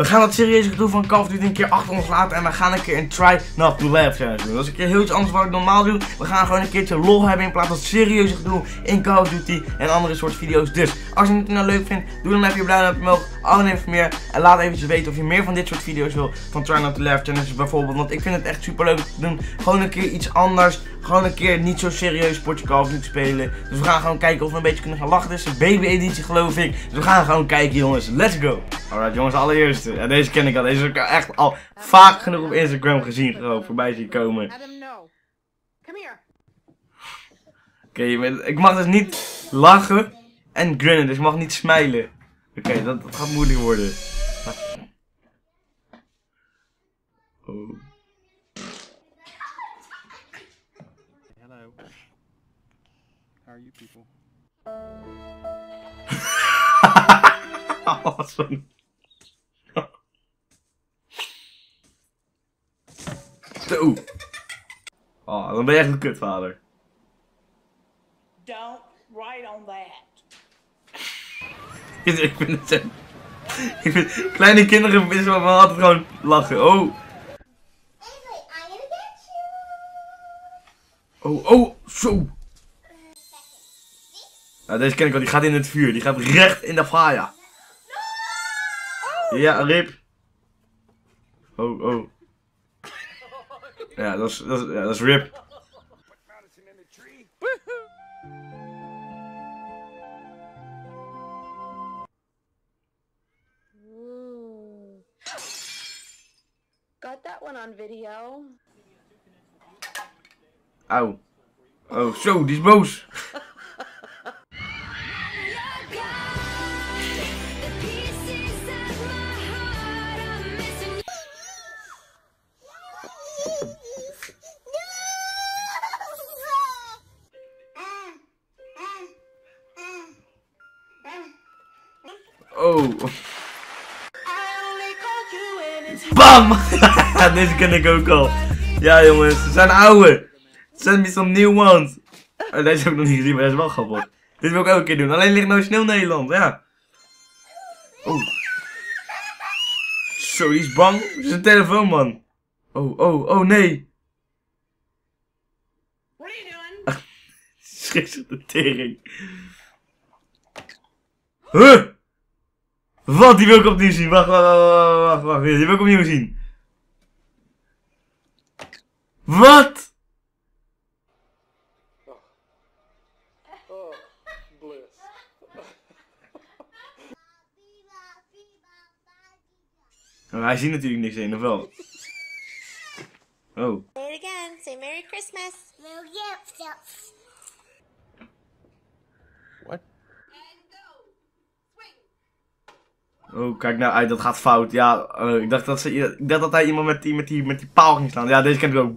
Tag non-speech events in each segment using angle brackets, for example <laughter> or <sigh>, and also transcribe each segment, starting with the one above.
We gaan het serieuze gedoe van Call of Duty een keer achter ons laten en we gaan een keer een try not to laugh challenge doen. Dat is een keer heel iets anders wat ik normaal doe. We gaan gewoon een keertje lol hebben in plaats van serieuze gedoe in Call of Duty en andere soort video's. Dus als je het nou leuk vindt, doe dan even je blauw omhoog, abonneer voor meer en laat eventjes weten of je meer van dit soort video's wil van try not to laugh challenges bijvoorbeeld. Want ik vind het echt super leuk te doen. Gewoon een keer iets anders. Gewoon een keer niet zo serieus sportje Call of Duty spelen. Dus we gaan gewoon kijken of we een beetje kunnen gaan lachen. Dit is een baby editie geloof ik. Dus we gaan gewoon kijken jongens. Let's go. Alright jongens, allereerste. Ja, deze ken ik al. Deze heb ik echt al vaak genoeg op Instagram gezien. Gewoon voorbij zien komen. Oké, bent- ik mag dus niet lachen en grinnen. Dus ik mag niet smijlen. Oké, dat, dat gaat moeilijk worden. Oh. Hello. How are you people? <laughs> Zo. Oh, dan ben je echt een kutvader. Don't write on that. <laughs> Ik vind het echt... Ik vind, kleine kinderen vinden me altijd gewoon lachen. Oh. Oh, oh, zo. Ja, deze ken ik al, die gaat in het vuur. Die gaat recht in de fire. Ja, rip. Oh, oh. Ja, dat is, dat is, ja, dat is rip. Ooh. Got that one on video. Auw. Oh, zo, die is <laughs> Bam! <laughs> Deze ken ik ook al. Ja jongens, ze zijn oude. Send me some new ones. Oh, deze heb ik nog niet gezien, maar dat is wel grappig. Dit wil ik ook een keer doen. Alleen ligt nou sneeuw Nederland, ja. Oh. Zo, die is bang. Het is een telefoon, man. Oh, oh, oh nee. What are you doing? <laughs> Schrik zich de tering. Huh? Wat? Die wil ik opnieuw zien. Wacht, wacht, wacht, wacht, wacht. Die wil ik opnieuw zien. Wat? Oh, hij ziet natuurlijk niks in, of wel? Oh. Say it again. Say Merry Christmas. Merry Christmas. What? Oh, kijk nou uit, dat gaat fout. Ja, eh, ik, dacht dat ze, ik dacht dat hij iemand met die, met, die, met die paal ging slaan. Ja, deze ken ik ook.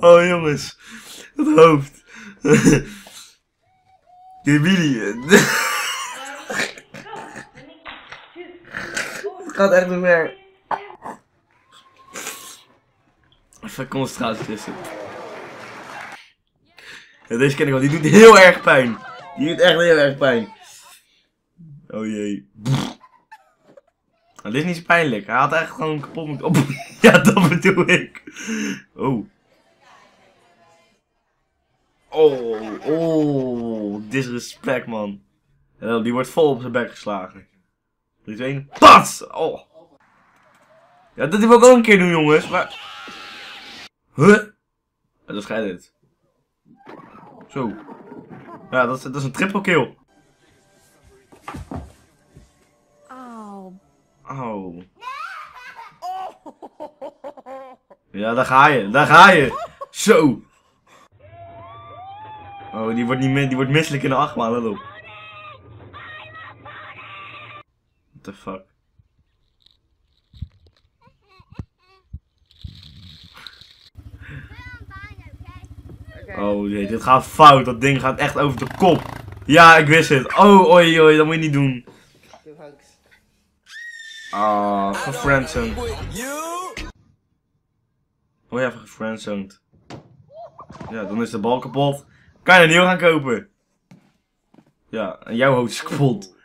Oh jongens, het hoofd. <laughs> Het gaat echt niet meer. Even concentratie tussen. Ja, deze ken ik wel, die doet heel erg pijn. Die doet echt heel erg pijn. Oh jee. Dit is niet zo pijnlijk. Hij had echt gewoon kapot moeten op. <laughs> ja, dat bedoel ik. Oh. Oh, oh, disrespect man. Die wordt vol op zijn bek geslagen. 3, 2, 1. Pats! Oh. Ja, dat wil ik ook een keer doen jongens, maar... Huh? Ja, dat is dit. Zo. Ja, dat is, dat is een triple kill. Oh. Oh. Ja, daar ga je, daar ga je. Zo. Oh, die wordt, niet, die wordt misselijk in de achtbaan, let op. What the fuck. Oh jee, dit gaat fout. Dat ding gaat echt over de kop. Ja, ik wist het. Oh, oei, oei, dat moet je niet doen. Ah, gefriendzoned. Oh ja, even gefriendzoned. Ja, dan is de bal kapot. Kan je een nieuw gaan kopen? Ja, en jouw hoofd is kapot.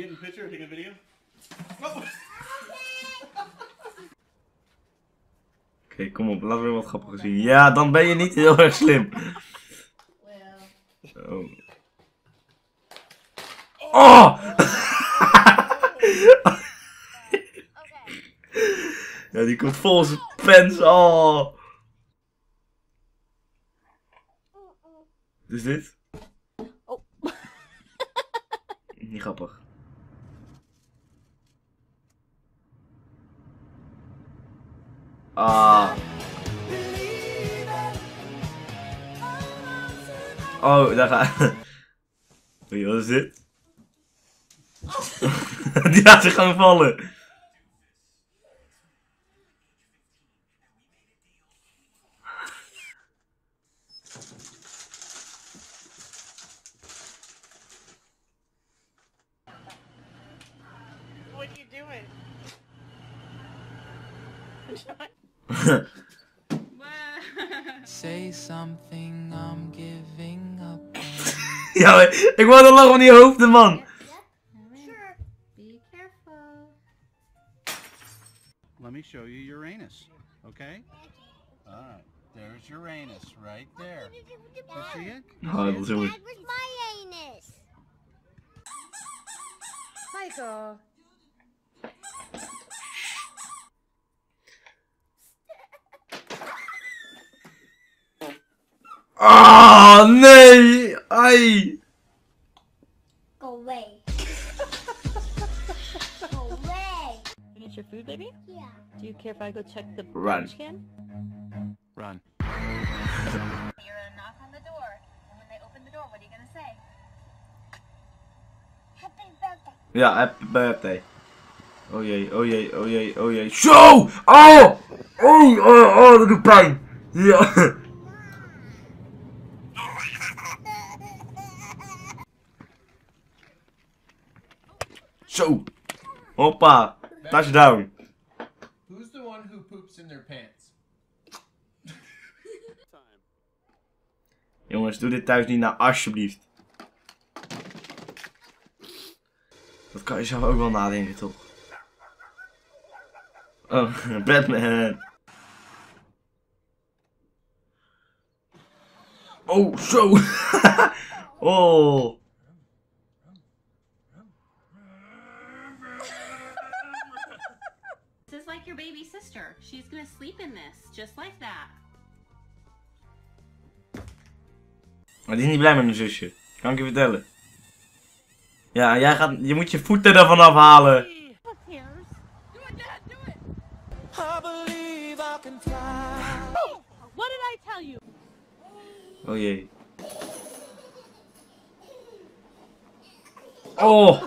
You getting a picture or taking a video? Oké, kom op, laten we wat grappiger zien. Ja, dan ben je niet heel erg slim. Oh. Oh! <laughs> ja, die komt vol zijn pens. Oh. Dus dit? Oh. Niet grappig. Ah. Oh, daar gaat. <laughs> Oei, wat is dit? <laughs> Die laat zich gewoon vallen. What are you doing? <laughs> <laughs> Say something, I'm giving up. <laughs> ja, maar ik wou dan lachen van die hoofden, man. Sure. Be careful. Let me show you Uranus, okay? Alright, there's Uranus right there. You see it? Oh, dat is heel goed. That was my anus. Michael. Ah, nee! Ai! Go away. <laughs> Go away. Finish your food, baby? Yeah. Do you care if I go check the Run. garbage can? Run. You're gonna knock on the door, and when they open the door, what are you gonna say? Happy birthday. Ja, happy birthday. Oh jee, oh jee, oh jee, oh jee. Zo! Oh! Oh, oh, oh, dat doet pijn. Ja. Zo. Hoppa. Touchdown. Who's the one who poops in their pants? <laughs> Jongens, doe dit thuis niet na, alsjeblieft. Dat kan je zelf ook wel nadenken, toch? Oh, <laughs> Batman. Oh, zo. <laughs> oh. This is like your baby sister. She's gonna sleep in this, just like that. Maar die is niet blij met mijn zusje. Kan ik je vertellen. Ja, jij gaat, je moet je voeten ervan afhalen. Who cares? Do it, Dad. Do it. I believe I can fly. What did I tell you? Oh jee. Oh.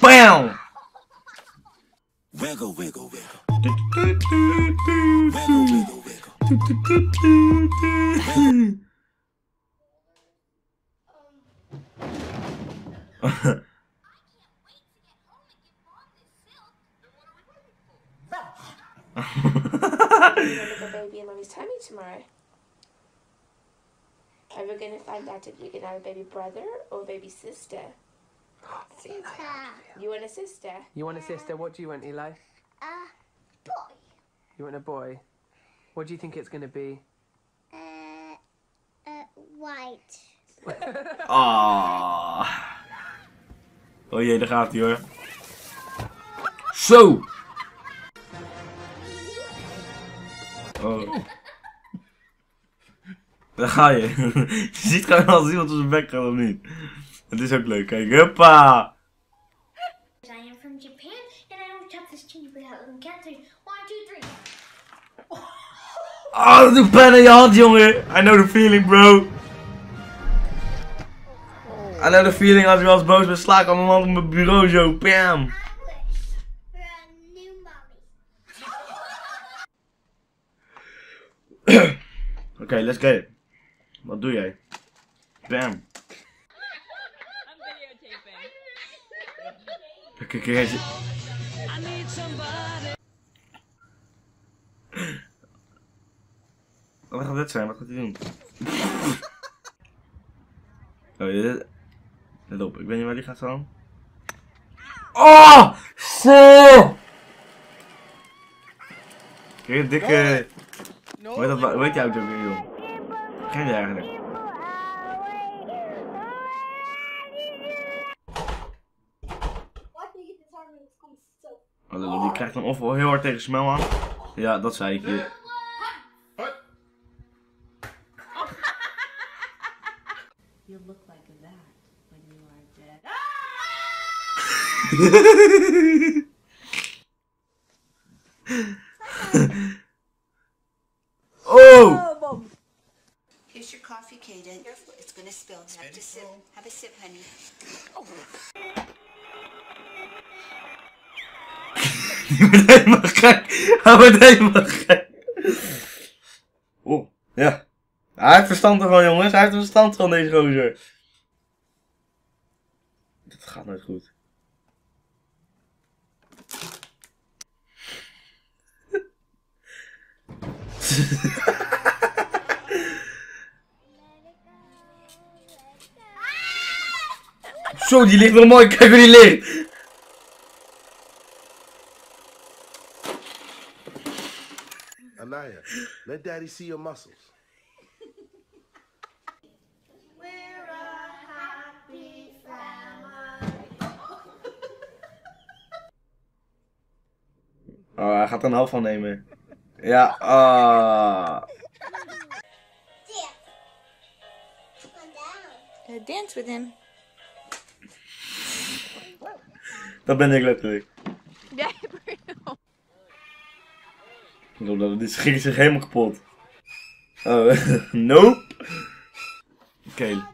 Bam. Wiggle, wiggle, wiggle. You're gonna make a baby in mommy's tummy tomorrow. Are we gonna find out if you can have a baby brother or a baby sister? <gasps> You want a sister? You want a sister? What do you want, Eli? Uh, boy. You want a boy? What do you think it's going to be? Uh, uh, white. <laughs> Ah. Oh jee, daar gaat hij hoor. Zo. Oh. Daar ga je. <laughs> je ziet gewoon als iemand op zijn bek gaat of niet. Het is ook leuk, kijk. Huppa. I am from Japan, and I don't this three. One, two, three. Oh, dat doet pijn aan je hand, jongen. I know the feeling, bro. I know the feeling als ik wel eens boos ben, sla ik aan mijn hand op mijn bureau zo. Mommy. <clears throat> Oké, let's get it. Wat doe jij? Bam. Kijk, kijk. Wat gaat dit zijn? Wat gaat hij doen? <laughs> Oh, dit... Let op, ik weet niet waar die gaat staan. Oh! Zo! Kijk, een dikke... Hoe heet, dat, hoe heet die auto weer, joh? Geen idee eigenlijk. Oh, lul, die krijgt dan of wel heel hard tegen smel aan. Ja, dat zei ik je. You look like that when you are dead. <laughs> oh! Here's your coffee, Kaden. It's gonna spill. Have to sip. Have a sip, honey. Die wordt helemaal gek. Hij wordt helemaal gek. Oh, ja. Hij heeft verstand ervan, jongens. Hij heeft verstand van deze gozer. Dit gaat nooit goed. <laughs> Zo, die ligt nog mooi. Kijk hoe die ligt. Let daddy see your muscles. Oh, hij gaat er een half van nemen. Ja, ah. Uh, dance with him. Dat ben ik letterlijk. <laughs> Ja, dit ging zich helemaal kapot. Oh, <laughs> nope. Oké.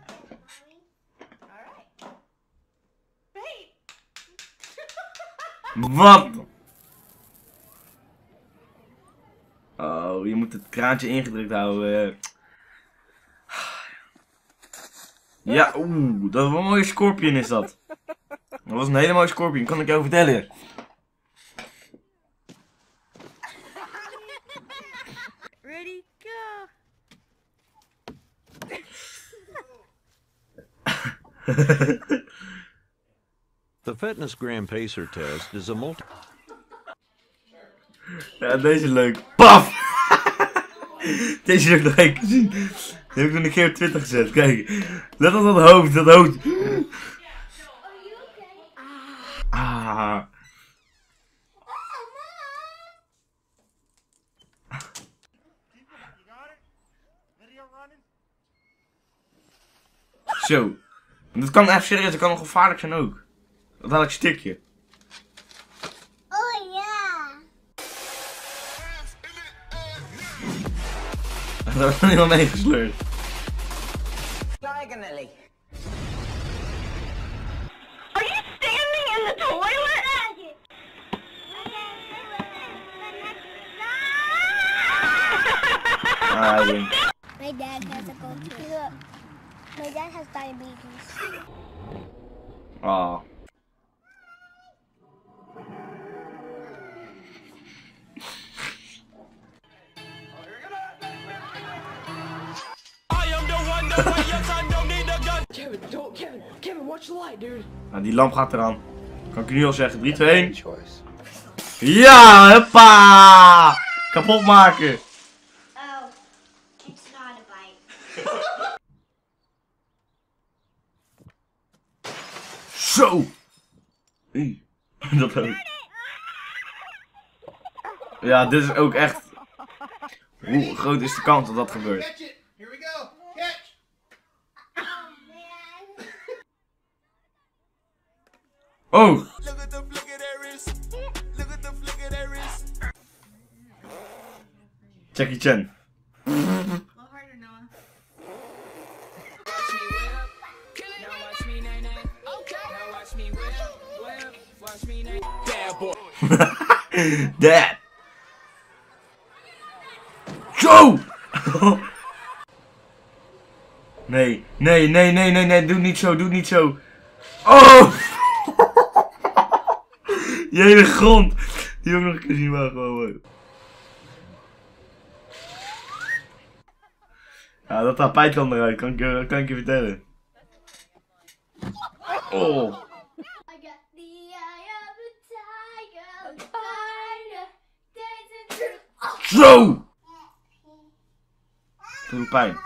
Wat? Oh, je moet het kraantje ingedrukt houden. Ja, oeh, dat was een mooie scorpion is dat. Dat was een hele mooie scorpion, kan ik jou vertellen. Fitness Gram Pacer test is a multi. Ja, deze is leuk. Paf! <laughs> deze één keer zien. Die heb ik nog een keer op Twitter gezet. Kijk, let op dat hoofd, dat hoofd. Ah. Zo. Dat kan echt serieus, dat kan nog gevaarlijk zijn ook. Ik stikje. Oh ja. Daar wordt niemand meegesleurd. Diagonally. Are you standing in the toilet? Ah. My dad has a culture. <laughs> My dad has diabetes. Ah. Kevin, don't, Kevin, Kevin, watch the light, dude. Nou, die lamp gaat eraan. Kan ik nu al zeggen. 3, 2, 1. Ja, huppa! Kapot maken. Oh, it's not a bite. Zo! <laughs> Dat ook. Ja, dit is ook echt. Hoe groot is de kans dat dat gebeurt? Oh! Look at the flick of that wrist. Look at the flick of that wrist. Jackie Chan. <laughs> Dad! Zo! Nee, nee, nee, nee, nee, nee, doe niet zo, doe niet zo. Oh! Je hele grond. Die ook nog een keer zien maar gewoon mooi. Ja, dat tapijt kan eruit, kan ik, je- kan ik je vertellen. Oh. Zo! Doet pijn.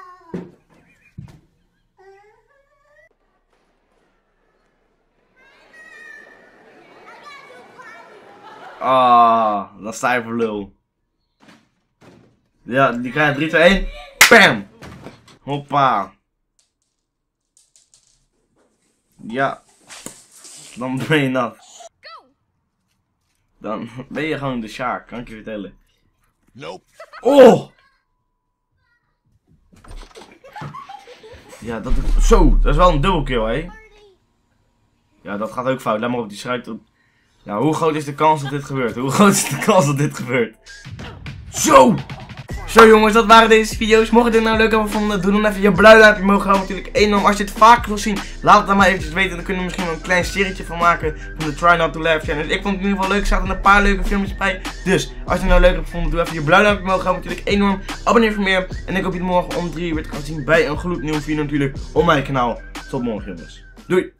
Ah, dan sta je voor lul. Ja, die krijgt 3, 2, 1. Bam! Hoppa. Ja. Dan ben je nat. Dan ben je gewoon de Sjaak, kan ik je vertellen. Nope. Oh! Ja, dat is... Zo, dat is wel een dubbelkill, hè? Ja, dat gaat ook fout. Let maar op, die schrijft op... Ja, hoe groot is de kans dat dit gebeurt? Hoe groot is de kans dat dit gebeurt? Zo! Zo jongens, dat waren deze video's. Mocht je dit nou leuk hebben gevonden, doe dan even je blauw duimpje omhoog. Gaan natuurlijk enorm. Als je het vaker wil zien, laat het dan maar eventjes weten. Dan kunnen we misschien wel een klein serietje van maken. Van de Try Not To Laugh channel. Ik vond het in ieder geval leuk. Er zaten een paar leuke filmpjes bij. Dus, als je het nou leuk hebt gevonden, doe even je blauw duimpje omhoog. Gaan natuurlijk enorm. Abonneer voor meer. En ik hoop je morgen om 3 uur weer te gaan zien bij een gloednieuwe video natuurlijk. Op mijn kanaal. Tot morgen jongens. Doei!